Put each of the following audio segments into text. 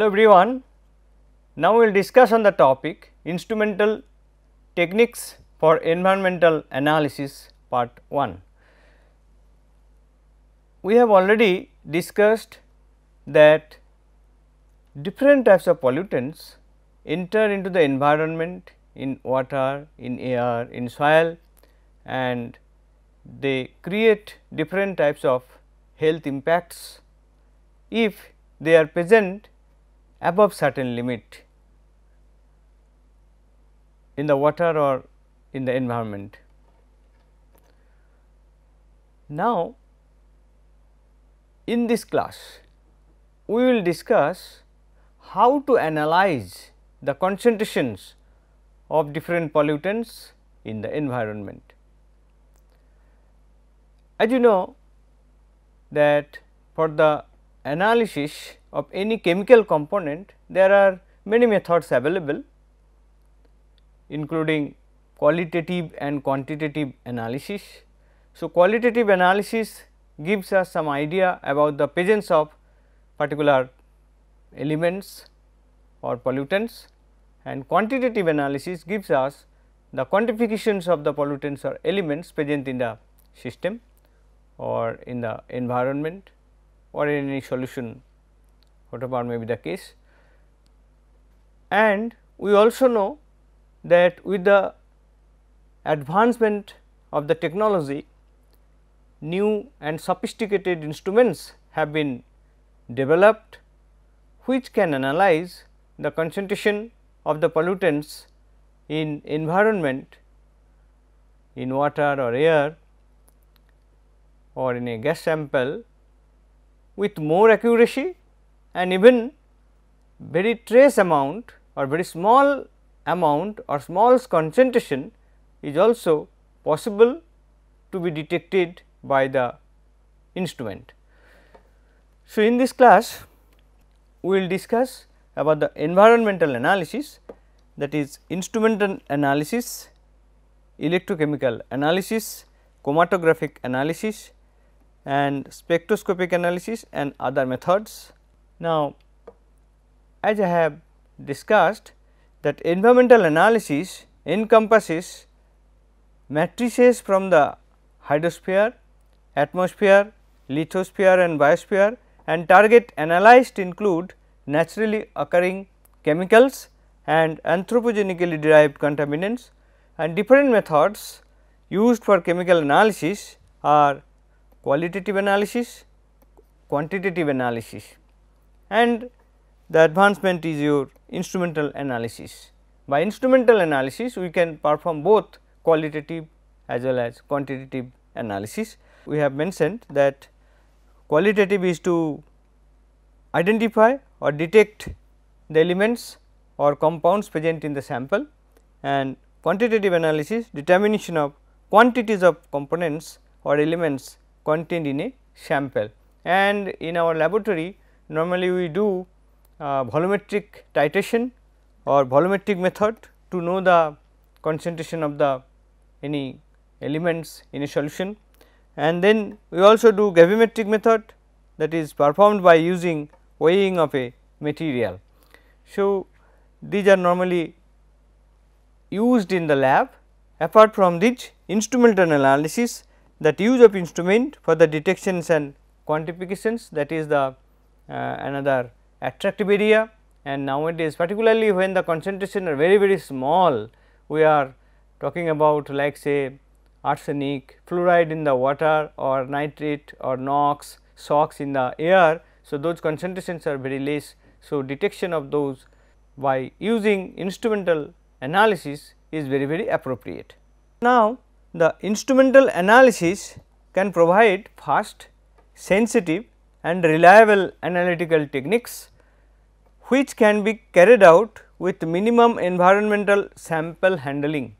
Hello everyone. Now we will discuss on the topic instrumental techniques for environmental analysis part 1. We have already discussed that different types of pollutants enter into the environment in water, in air, in soil and they create different types of health impacts if they are present above certain limit in the water or in the environment. Now, in this class we will discuss how to analyze the concentrations of different pollutants in the environment. As you know that for the analysis of any chemical component there are many methods available including qualitative and quantitative analysis. So, qualitative analysis gives us some idea about the presence of particular elements or pollutants and quantitative analysis gives us the quantifications of the pollutants or elements present in the system or in the environment or in any solution whatever may be the case. And we also know that with the advancement of the technology new and sophisticated instruments have been developed which can analyze the concentration of the pollutants in environment in water or air or in a gas sample with more accuracy and even very trace amount or very small amount or small concentration is also possible to be detected by the instrument. So, in this class we will discuss about the environmental analysis that is instrumental analysis, electrochemical analysis, chromatographic analysis and spectroscopic analysis and other methods. Now, as I have discussed that environmental analysis encompasses matrices from the hydrosphere, atmosphere, lithosphere and biosphere and target analytes include naturally occurring chemicals and anthropogenically derived contaminants and different methods used for chemical analysis are qualitative analysis, quantitative analysis and the advancement is your instrumental analysis. By instrumental analysis we can perform both qualitative as well as quantitative analysis. We have mentioned that qualitative is to identify or detect the elements or compounds present in the sample and quantitative analysis determination of quantities of components or elements contained in a sample. And in our laboratory normally we do uh, volumetric titration or volumetric method to know the concentration of the any elements in a solution and then we also do gravimetric method that is performed by using weighing of a material. So, these are normally used in the lab apart from this instrumental analysis that use of instrument for the detections and quantifications that is the Uh, another attractive area and nowadays particularly when the concentration are very very small we are talking about like say arsenic, fluoride in the water or nitrate or NOx, SOx in the air. So, those concentrations are very less. So, detection of those by using instrumental analysis is very very appropriate. Now, the instrumental analysis can provide fast, sensitive and reliable analytical techniques which can be carried out with minimum environmental sample handling.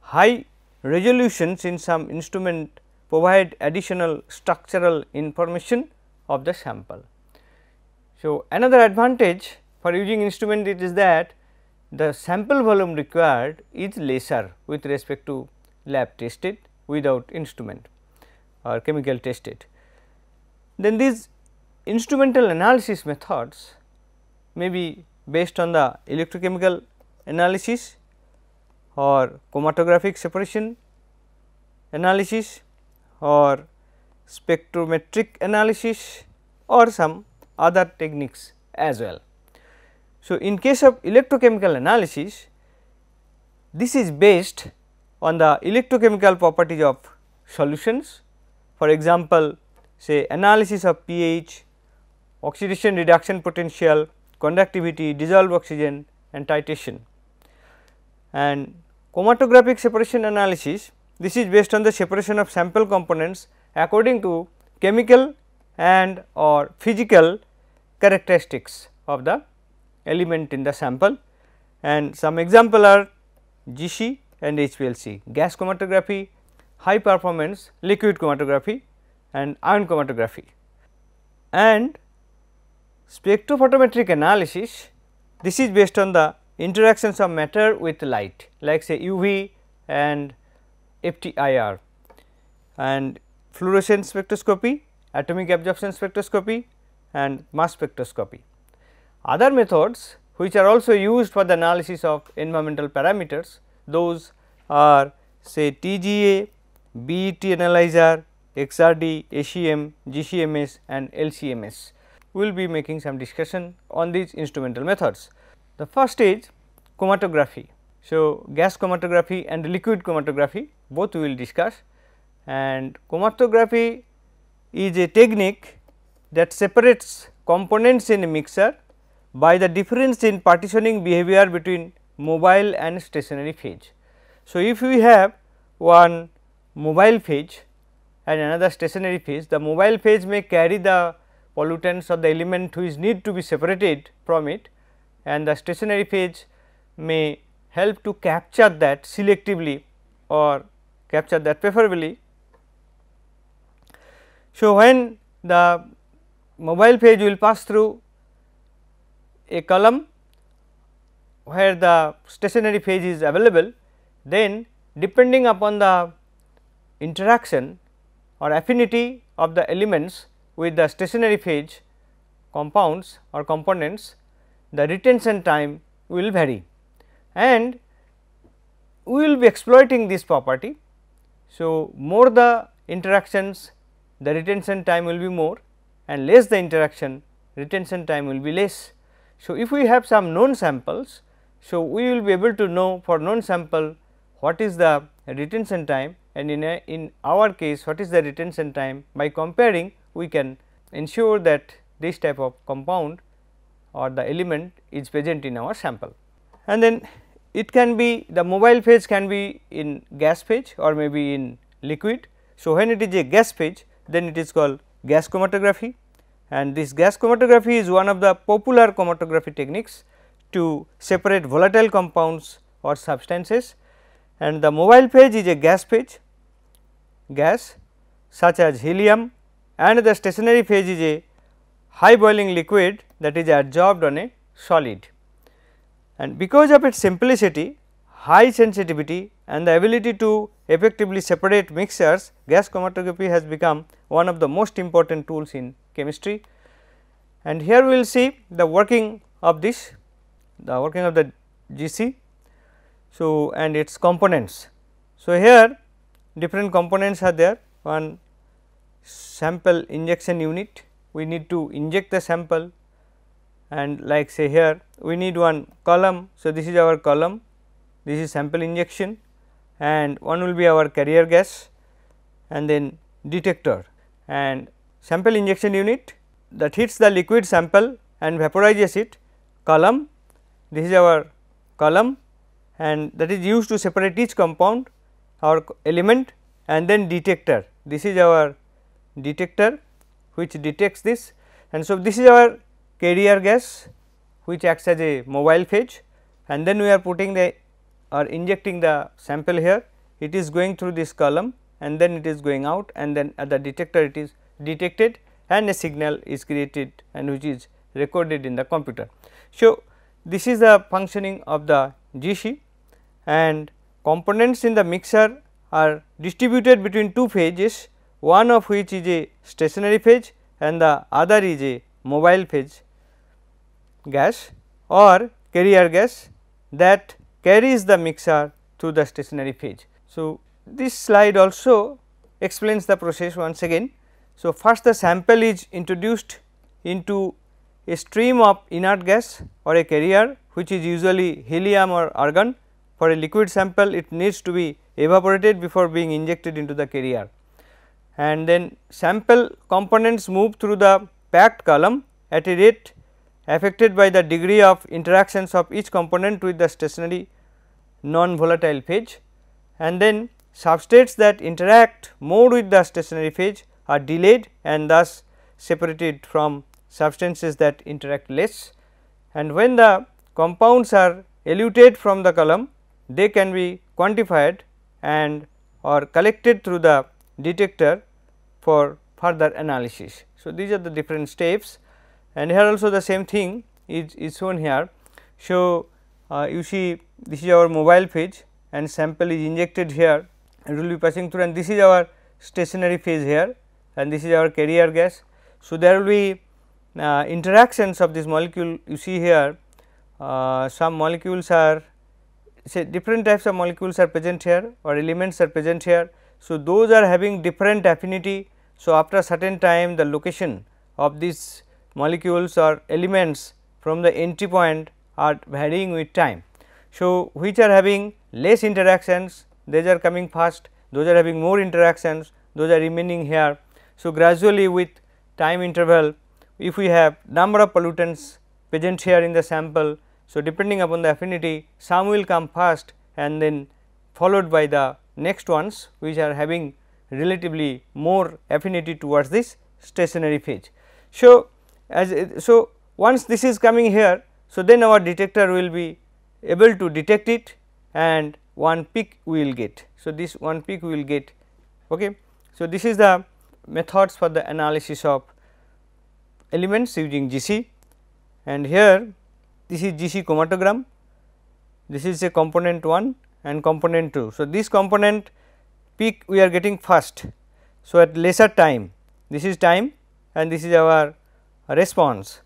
High resolutions in some instrument provide additional structural information of the sample. So, another advantage for using instrument it is that the sample volume required is lesser with respect to lab tested without instrument or chemical tested. Then these instrumental analysis methods may be based on the electrochemical analysis or chromatographic separation analysis or spectrometric analysis or some other techniques as well. So, in case of electrochemical analysis this is based on the electrochemical properties of solutions for example, say analysis of pH, oxidation reduction potential, conductivity, dissolved oxygen and titration. And chromatographic separation analysis this is based on the separation of sample components according to chemical and or physical characteristics of the element in the sample and some example are GC and HPLC, gas chromatography, high performance liquid chromatography and ion chromatography. And spectrophotometric analysis, this is based on the interactions of matter with light like say UV and FTIR and fluorescence spectroscopy, atomic absorption spectroscopy and mass spectroscopy. Other methods which are also used for the analysis of environmental parameters, those are say TGA, BET analyzer, XRD, ACM, GCMS and LCMS. We will be making some discussion on these instrumental methods. The first is chromatography. So, gas chromatography and liquid chromatography both we will discuss and chromatography is a technique that separates components in a mixer by the difference in partitioning behavior between mobile and stationary phase. So, if we have one mobile phase and another stationary phase, the mobile phase may carry the pollutants or the element which need to be separated from it and the stationary phase may help to capture that selectively or capture that preferably. So, when the mobile phase will pass through a column where the stationary phase is available, then depending upon the interaction or affinity of the elements with the stationary phase compounds or components, the retention time will vary and we will be exploiting this property. So, more the interactions the retention time will be more and less the interaction retention time will be less. So, if we have some known samples, so we will be able to know for known sample what is the retention time and in, a, in our case what is the retention time by comparing we can ensure that this type of compound or the element is present in our sample. And then it can be the mobile phase can be in gas phase or maybe in liquid. So, when it is a gas phase then it is called gas chromatography and this gas chromatography is one of the popular chromatography techniques to separate volatile compounds or substances and the mobile phase is a gas phase gas such as helium and the stationary phase is a high boiling liquid that is adsorbed on a solid. And because of its simplicity, high sensitivity and the ability to effectively separate mixtures, gas chromatography has become one of the most important tools in chemistry. And here we will see the working of this, the working of the GC so, and its components. So, here different components are there. One sample injection unit we need to inject the sample. And like say here we need one column. So, this is our column. This is sample injection. And one will be our carrier gas and then detector. And sample injection unit that hits the liquid sample and vaporizes it. Column this is our column and that is used to separate each compound or element and then detector. This is our detector which detects this and so this is our carrier gas which acts as a mobile phase and then we are putting the or injecting the sample here it is going through this column and then it is going out and then at the detector it is detected and a signal is created and which is recorded in the computer. So, this is the functioning of the GC and components in the mixer are distributed between two phases one of which is a stationary phase and the other is a mobile phase gas or carrier gas that carries the mixer through the stationary phase. So, this slide also explains the process once again. So, first the sample is introduced into a stream of inert gas or a carrier which is usually helium or argon. For a liquid sample it needs to be evaporated before being injected into the carrier. And then sample components move through the packed column at a rate affected by the degree of interactions of each component with the stationary non volatile phase and then substrates that interact more with the stationary phase are delayed and thus separated from substances that interact less. And when the compounds are eluted from the column they can be quantified and or collected through the detector for further analysis. So, these are the different steps and here also the same thing is, is shown here. So, uh, you see this is our mobile phase and sample is injected here and will be passing through and this is our stationary phase here and this is our carrier gas. So, there will be uh, interactions of this molecule you see here uh, some molecules are say different types of molecules are present here or elements are present here. So, those are having different affinity. So, after certain time the location of these molecules or elements from the entry point are varying with time. So, which are having less interactions those are coming fast those are having more interactions those are remaining here. So, gradually with time interval if we have number of pollutants present here in the sample. So, depending upon the affinity some will come first and then followed by the next ones which are having relatively more affinity towards this stationary phase. So, as so once this is coming here so then our detector will be able to detect it and one peak we will get. So, this one peak we will get. Okay. So, this is the methods for the analysis of elements using GC and here this is GC chromatogram, this is a component 1 and component 2. So, this component peak we are getting first. So, at lesser time this is time and this is our response.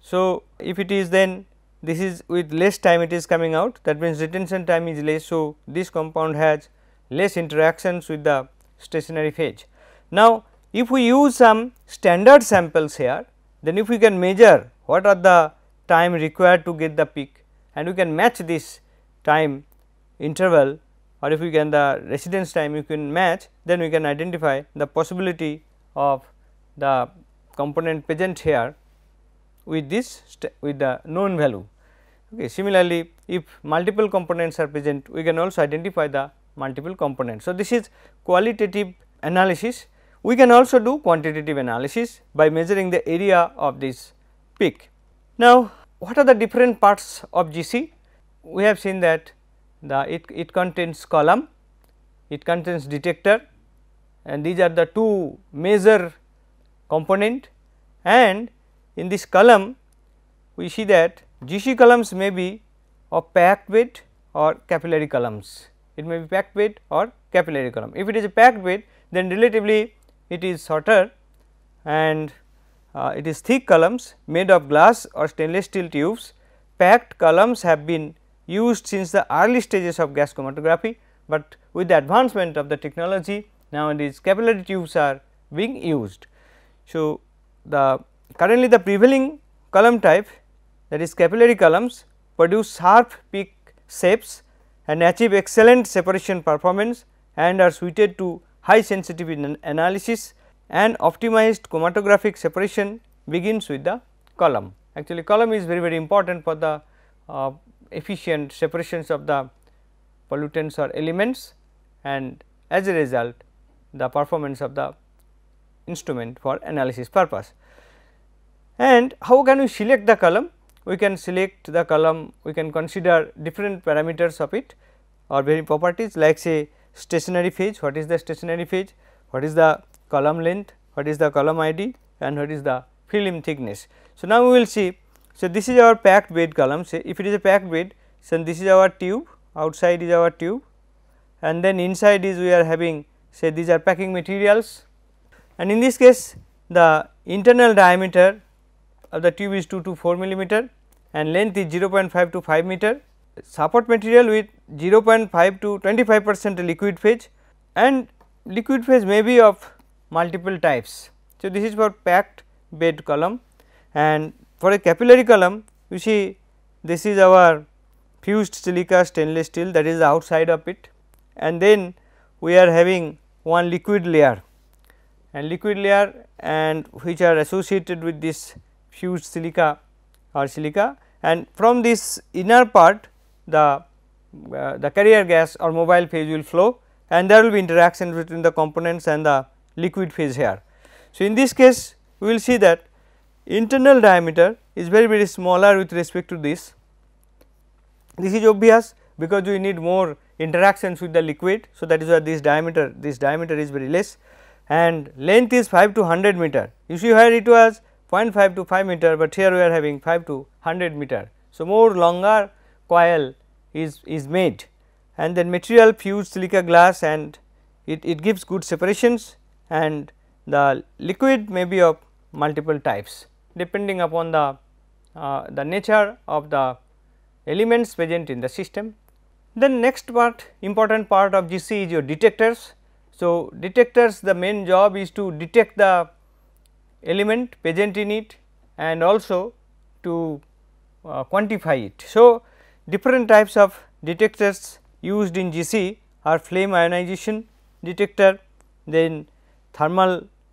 So, if it is then this is with less time it is coming out that means retention time is less. So, this compound has less interactions with the stationary phase. Now, if we use some standard samples here then if we can measure what are the time required to get the peak and we can match this time interval or if we can the residence time you can match then we can identify the possibility of the component present here with this with the known value. Okay. Similarly, if multiple components are present we can also identify the multiple components. So, this is qualitative analysis we can also do quantitative analysis by measuring the area of this peak. Now, what are the different parts of GC? We have seen that the it, it contains column, it contains detector and these are the two major component and in this column we see that GC columns may be of packed bed or capillary columns. It may be packed bed or capillary column. If it is a packed bed then relatively it is shorter and uh, it is thick columns made of glass or stainless steel tubes. Packed columns have been used since the early stages of gas chromatography, but with the advancement of the technology nowadays capillary tubes are being used. So, the currently the prevailing column type that is capillary columns produce sharp peak shapes and achieve excellent separation performance and are suited to high sensitivity analysis and optimized chromatographic separation begins with the column. Actually column is very very important for the uh, efficient separations of the pollutants or elements and as a result the performance of the instrument for analysis purpose. And how can we select the column? We can select the column, we can consider different parameters of it or very properties like say stationary phase, what is the stationary phase, what is the column length, what is the column ID and what is the film thickness. So, now we will see. So, this is our packed bed column say if it is a packed bed, so this is our tube outside is our tube and then inside is we are having say these are packing materials and in this case the internal diameter of the tube is 2 to 4 millimeter and length is 0.5 to 5 meter, support material with 0.5 to 25 percent liquid phase and liquid phase may be of multiple types. So, this is for packed bed column and for a capillary column you see this is our fused silica stainless steel that is the outside of it and then we are having one liquid layer and liquid layer and which are associated with this fused silica or silica and from this inner part the uh, the carrier gas or mobile phase will flow and there will be interaction between the components and the liquid phase here. So, in this case we will see that internal diameter is very very smaller with respect to this. This is obvious because we need more interactions with the liquid. So, that is why this diameter this diameter is very less and length is 5 to 100 meter. You see here it was 0.5 to 5 meter, but here we are having 5 to 100 meter. So, more longer coil is, is made and then material fused silica glass and it, it gives good separations and the liquid may be of multiple types depending upon the, uh, the nature of the elements present in the system. Then next part important part of GC is your detectors. So, detectors the main job is to detect the element present in it and also to uh, quantify it. So, different types of detectors used in GC are flame ionization detector, then thermal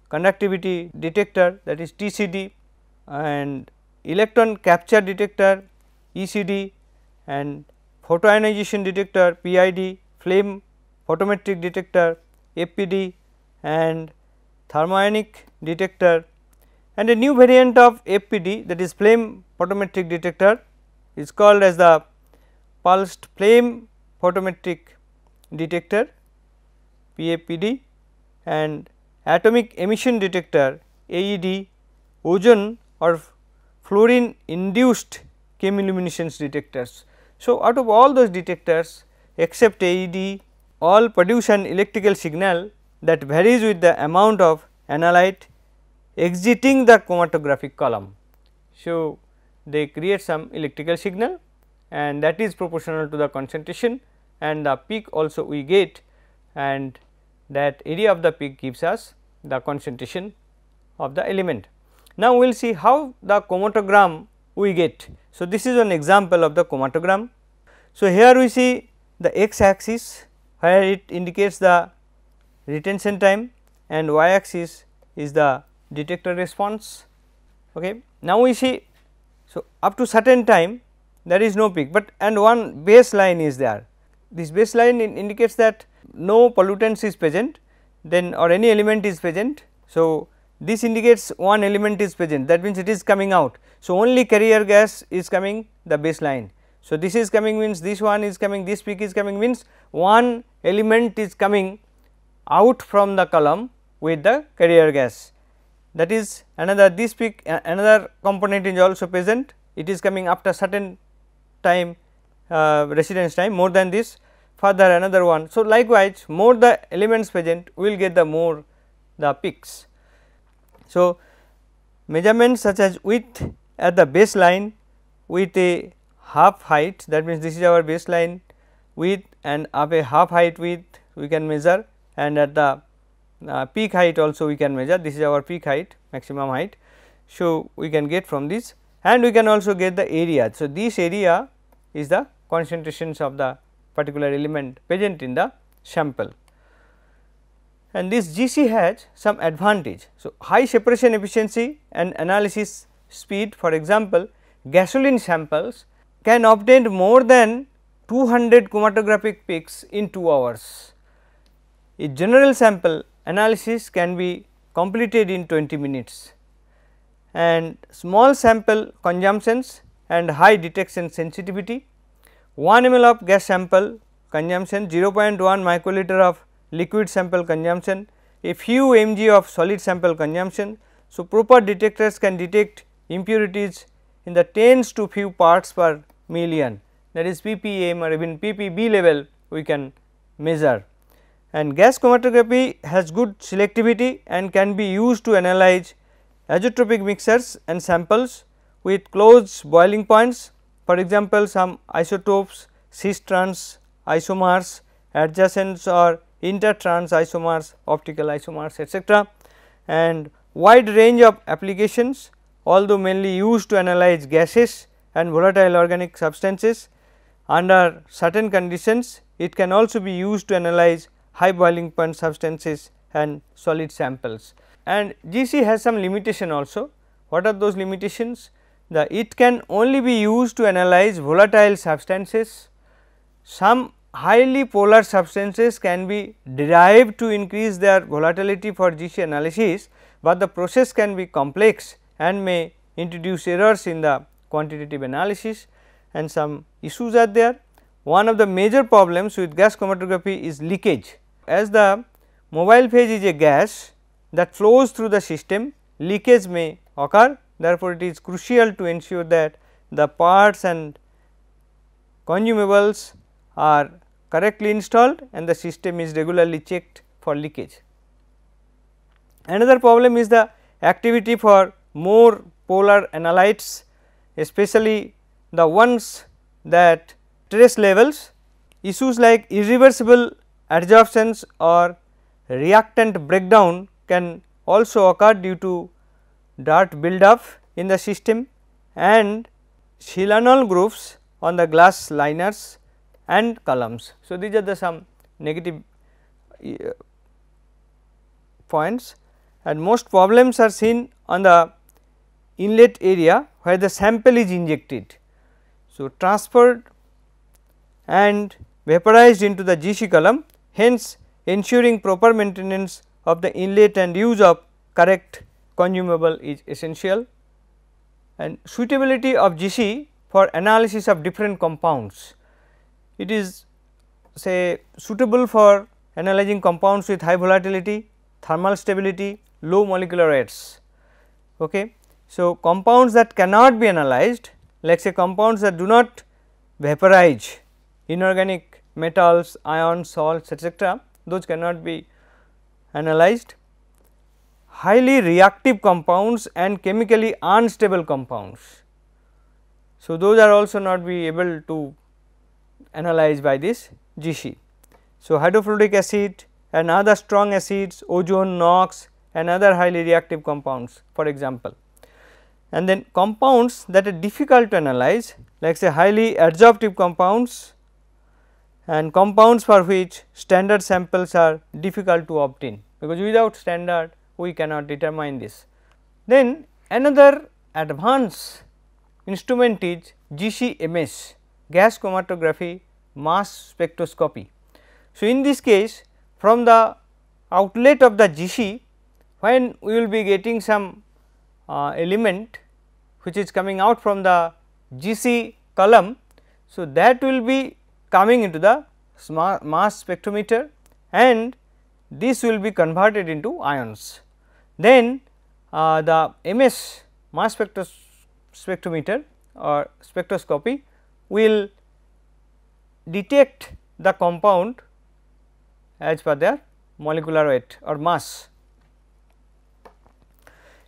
conductivity detector that is TCD and electron capture detector ECD and photoionization detector PID, flame photometric detector FPD and thermionic detector. And a new variant of FPD that is flame photometric detector is called as the pulsed flame photometric detector PFPD and atomic emission detector AED, ozone or fluorine induced chemiluminescence detectors. So, out of all those detectors except AED all produce an electrical signal that varies with the amount of analyte exiting the chromatographic column. So, they create some electrical signal and that is proportional to the concentration and the peak also we get and that area of the peak gives us the concentration of the element. Now, we will see how the chromatogram we get. So, this is an example of the chromatogram. So, here we see the x axis where it indicates the retention time and y axis is the detector response. Okay. Now, we see so up to certain time there is no peak, but and one baseline is there. This baseline in indicates that no pollutants is present then or any element is present. So, this indicates one element is present that means it is coming out. So, only carrier gas is coming the baseline. So, this is coming means this one is coming this peak is coming means one element is coming out from the column with the carrier gas that is another this peak another component is also present it is coming after certain time uh, residence time more than this further another one. So, likewise more the elements present we will get the more the peaks. So, measurements such as width at the baseline with a half height that means this is our baseline width and up a half height width we can measure and at the uh, peak height also we can measure this is our peak height maximum height. So, we can get from this and we can also get the area. So, this area is the concentrations of the particular element present in the sample and this GC has some advantage. So, high separation efficiency and analysis speed for example, gasoline samples can obtain more than 200 chromatographic peaks in 2 hours. A general sample analysis can be completed in 20 minutes and small sample consumptions and high detection sensitivity. 1 ml of gas sample consumption 0.1 microliter of liquid sample consumption, a few mg of solid sample consumption. So, proper detectors can detect impurities in the tens to few parts per million. That is ppm or even ppb level we can measure. And gas chromatography has good selectivity and can be used to analyze azeotropic mixtures and samples with closed boiling points for example, some isotopes, cis trans isomers, adjacent or inter trans isomers, optical isomers etc. and wide range of applications although mainly used to analyze gases and volatile organic substances. Under certain conditions it can also be used to analyze high boiling point substances and solid samples. And GC has some limitation also. What are those limitations? The it can only be used to analyze volatile substances. Some highly polar substances can be derived to increase their volatility for GC analysis, but the process can be complex and may introduce errors in the quantitative analysis and some issues are there. One of the major problems with gas chromatography is leakage. As the mobile phase is a gas that flows through the system, leakage may occur. Therefore, it is crucial to ensure that the parts and consumables are correctly installed and the system is regularly checked for leakage. Another problem is the activity for more polar analytes especially the ones that trace levels issues like irreversible adsorptions or reactant breakdown can also occur due to dirt buildup in the system and Silanol groups on the glass liners and columns. So, these are the some negative uh, points and most problems are seen on the inlet area where the sample is injected. So, transferred and vaporized into the GC column hence ensuring proper maintenance of the inlet and use of correct consumable is essential and suitability of GC for analysis of different compounds. It is say suitable for analyzing compounds with high volatility, thermal stability, low molecular weights. Okay. So, compounds that cannot be analyzed like say compounds that do not vaporize inorganic metals, ions, salts etc., those cannot be analyzed. Highly reactive compounds and chemically unstable compounds. So, those are also not be able to analyze by this GC. So, hydrofluoric acid and other strong acids, ozone, NOx and other highly reactive compounds for example and then compounds that are difficult to analyze like say highly adsorptive compounds and compounds for which standard samples are difficult to obtain because without standard we cannot determine this. Then another advanced instrument is GCMS gas chromatography mass spectroscopy. So, in this case from the outlet of the GC when we will be getting some uh, element which is coming out from the GC column. So, that will be coming into the mass spectrometer and this will be converted into ions. Then uh, the MS mass spectros spectrometer or spectroscopy will detect the compound as per their molecular weight or mass.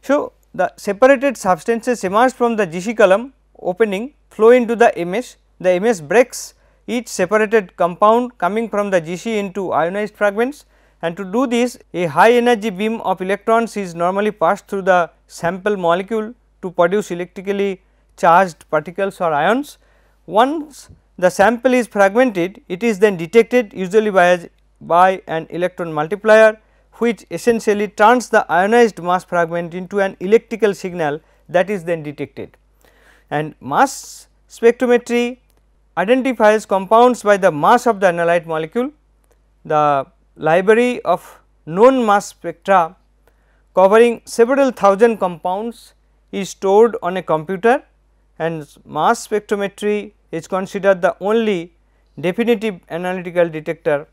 So, the separated substances emerge from the GC column opening flow into the MS, the MS breaks each separated compound coming from the GC into ionized fragments and to do this a high energy beam of electrons is normally passed through the sample molecule to produce electrically charged particles or ions. Once the sample is fragmented it is then detected usually by, by an electron multiplier which essentially turns the ionized mass fragment into an electrical signal that is then detected. And mass spectrometry identifies compounds by the mass of the analyte molecule. The library of known mass spectra covering several thousand compounds is stored on a computer and mass spectrometry is considered the only definitive analytical detector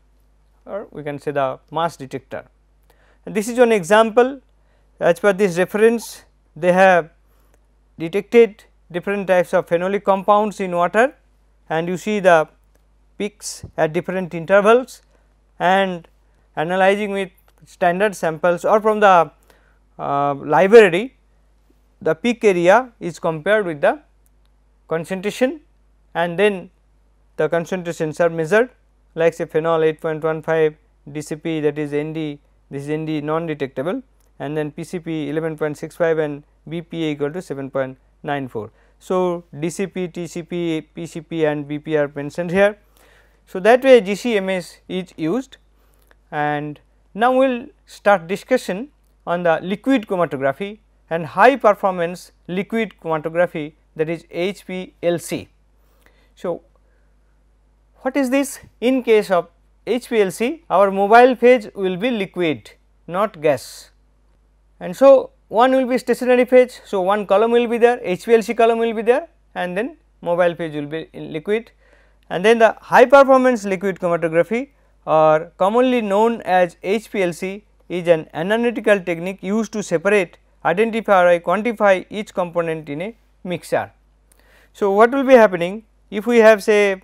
or we can say the mass detector. This is one example as per this reference they have detected different types of phenolic compounds in water and you see the peaks at different intervals and analyzing with standard samples or from the uh, library the peak area is compared with the concentration and then the concentrations are measured like say phenol 8.15 DCP that is ND this is ND non detectable and then PCP 11.65 and BPA equal to 7.94. So, DCP, TCP, PCP and BP are mentioned here. So, that way GCMS is used and now we will start discussion on the liquid chromatography and high performance liquid chromatography that is HPLC. So, what is this? In case of HPLC our mobile phase will be liquid not gas and so one will be stationary phase. So, one column will be there HPLC column will be there and then mobile phase will be in liquid and then the high performance liquid chromatography or commonly known as HPLC is an analytical technique used to separate identify or quantify each component in a mixture. So, what will be happening if we have say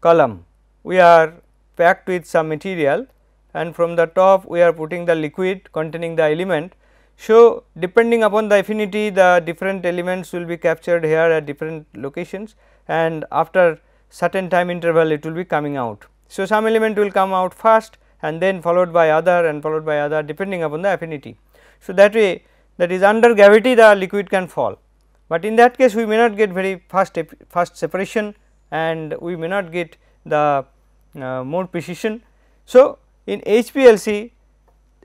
column we are packed with some material and from the top we are putting the liquid containing the element. So, depending upon the affinity the different elements will be captured here at different locations and after certain time interval it will be coming out. So, some element will come out first and then followed by other and followed by other depending upon the affinity. So, that way that is under gravity the liquid can fall, but in that case we may not get very fast fast separation and we may not get the uh, more precision. So, in HPLC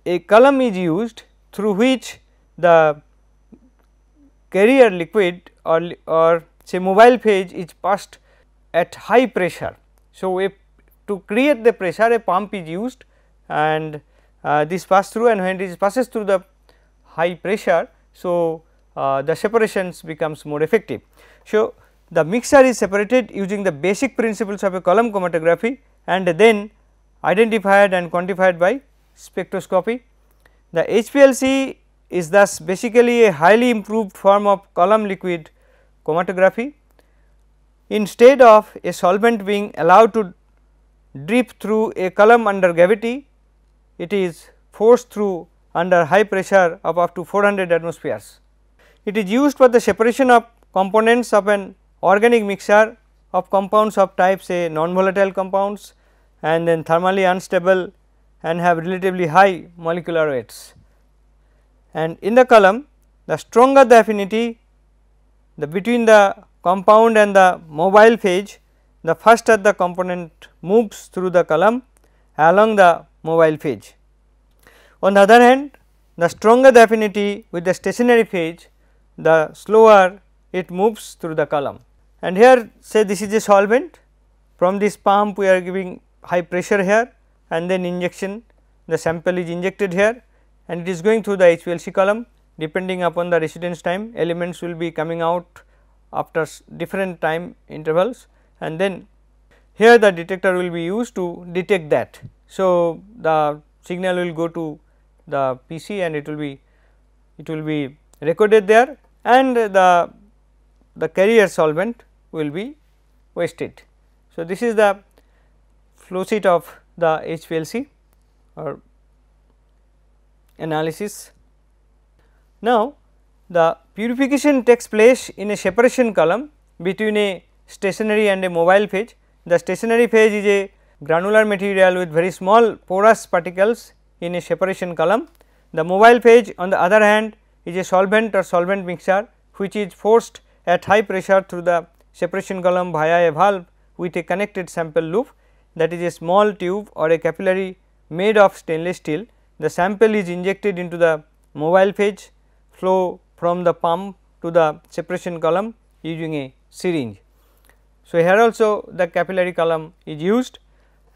a column is used through which the carrier liquid or, or say mobile phase is passed at high pressure. So, if to create the pressure a pump is used and uh, this pass through and when it passes through the high pressure. So, uh, the separations becomes more effective. So, the mixture is separated using the basic principles of a column chromatography and then identified and quantified by spectroscopy. The HPLC is thus basically a highly improved form of column liquid chromatography. Instead of a solvent being allowed to drip through a column under gravity, it is forced through under high pressure of up to 400 atmospheres. It is used for the separation of components of an organic mixture of compounds of type say non volatile compounds and then thermally unstable and have relatively high molecular weights. And in the column the stronger the affinity the between the compound and the mobile phase the faster the component moves through the column along the mobile phase. On the other hand the stronger the affinity with the stationary phase the slower it moves through the column. And here say this is a solvent from this pump we are giving high pressure here and then injection the sample is injected here and it is going through the HPLC column depending upon the residence time elements will be coming out after different time intervals and then here the detector will be used to detect that. So, the signal will go to the PC and it will be it will be recorded there and the the carrier solvent will be wasted. So, this is the flow sheet of the HPLC or analysis. Now, the purification takes place in a separation column between a stationary and a mobile phase. The stationary phase is a granular material with very small porous particles in a separation column. The mobile phase on the other hand is a solvent or solvent mixture which is forced at high pressure through the separation column via a valve with a connected sample loop that is a small tube or a capillary made of stainless steel. The sample is injected into the mobile phase flow from the pump to the separation column using a syringe. So, here also the capillary column is used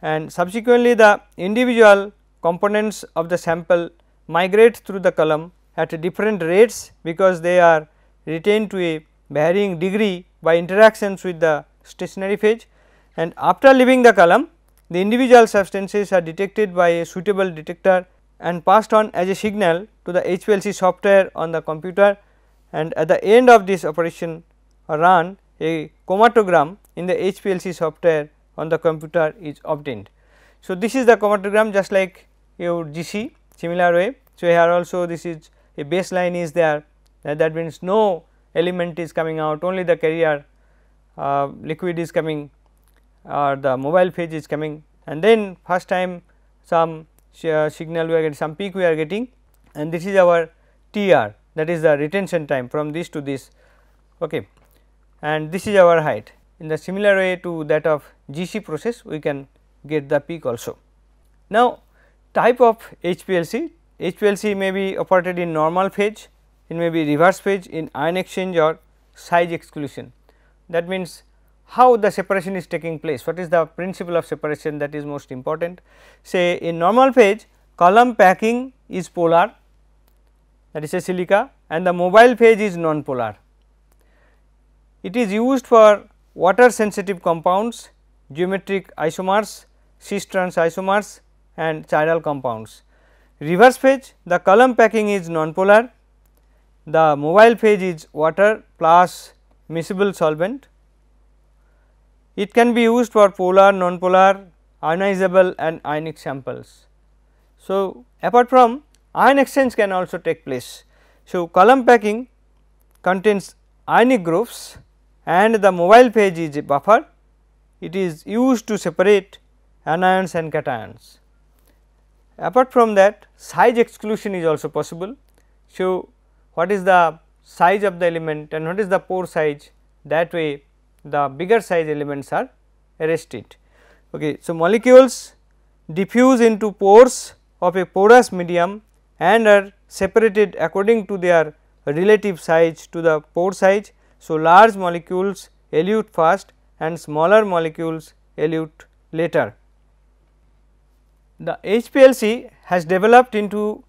and subsequently the individual components of the sample migrate through the column at different rates because they are retained to a varying degree by interactions with the stationary phase and after leaving the column the individual substances are detected by a suitable detector and passed on as a signal to the HPLC software on the computer. And at the end of this operation run a chromatogram in the HPLC software on the computer is obtained. So, this is the chromatogram just like your GC similar way. So, here also this is a baseline is there. That, means no element is coming out only the carrier uh, liquid is coming or the mobile phase is coming. And then first time some uh, signal we are getting some peak we are getting and this is our TR that is the retention time from this to this. Okay. And this is our height in the similar way to that of GC process we can get the peak also. Now type of HPLC, HPLC may be operated in normal phase, it may be reverse phase in ion exchange or size exclusion. That means how the separation is taking place, what is the principle of separation that is most important. Say in normal phase column packing is polar that is a silica and the mobile phase is non-polar. It is used for water sensitive compounds, geometric isomers, cis trans isomers and chiral compounds. Reverse phase the column packing is non-polar, the mobile phase is water plus miscible solvent. It can be used for polar, non-polar, ionizable and ionic samples. So, apart from ion exchange can also take place. So, column packing contains ionic groups and the mobile phase is a buffer. It is used to separate anions and cations. Apart from that size exclusion is also possible. So, what is the size of the element and what is the pore size that way the bigger size elements are arrested. Okay. So, molecules diffuse into pores of a porous medium and are separated according to their relative size to the pore size so, large molecules elute first and smaller molecules elute later. The HPLC has developed into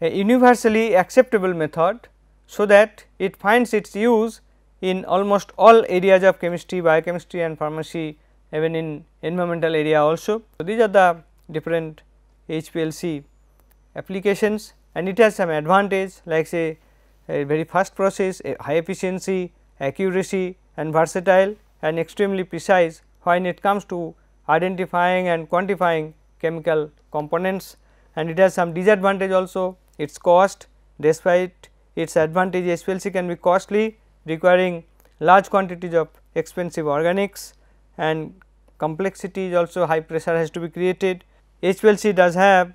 a universally acceptable method, so that it finds its use in almost all areas of chemistry, biochemistry and pharmacy even in environmental area also. So, these are the different HPLC applications and it has some advantage like say a very fast process, high efficiency, accuracy and versatile and extremely precise when it comes to identifying and quantifying chemical components and it has some disadvantage also its cost despite its advantage HPLC can be costly requiring large quantities of expensive organics and complexity is also high pressure has to be created. HPLC does have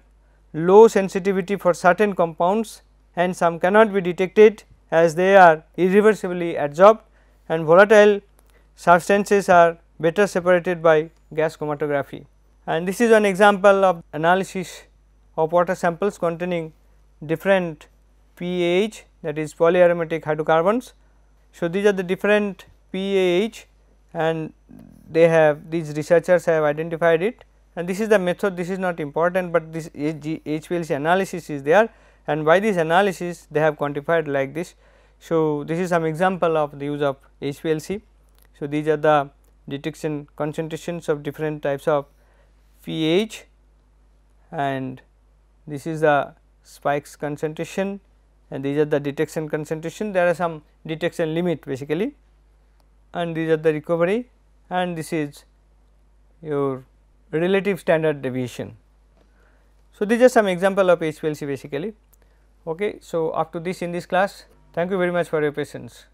low sensitivity for certain compounds and some cannot be detected as they are irreversibly adsorbed and volatile substances are better separated by gas chromatography. And this is an example of analysis of water samples containing different PAH that is polyaromatic hydrocarbons. So, these are the different PAH and they have these researchers have identified it and this is the method this is not important, but this HPLC analysis is there and by this analysis they have quantified like this. So, this is some example of the use of HPLC. So, these are the detection concentrations of different types of PAH and this is the spikes concentration and these are the detection concentration there are some detection limit basically and these are the recovery and this is your relative standard deviation. So, these are some example of HPLC basically. Okay. So, up to this in this class thank you very much for your patience.